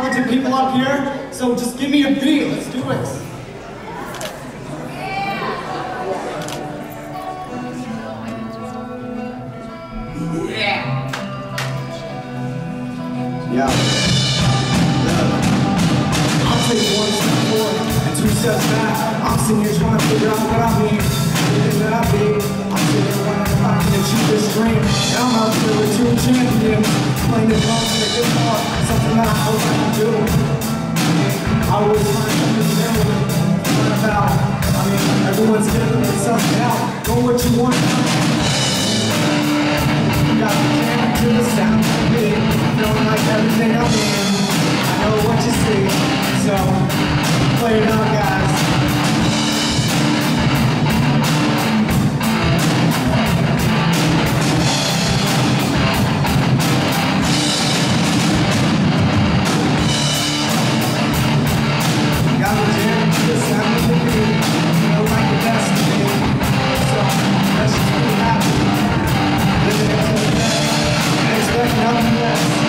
talented people up here. So just give me a beat. Let's do it. Yeah. I'll take one step forward and two steps back. I'm sitting here trying to figure out what I mean. Everything that I be. I'm sitting here wondering if I can achieve this dream. And I'm out here with two champions. Playing the drums and the guitar. Something that I hope I. I getting something out. Go what you want. You got the camera to the sound of me. Feeling like everything I'm in. I know what you see. So, play it out, guys. happiness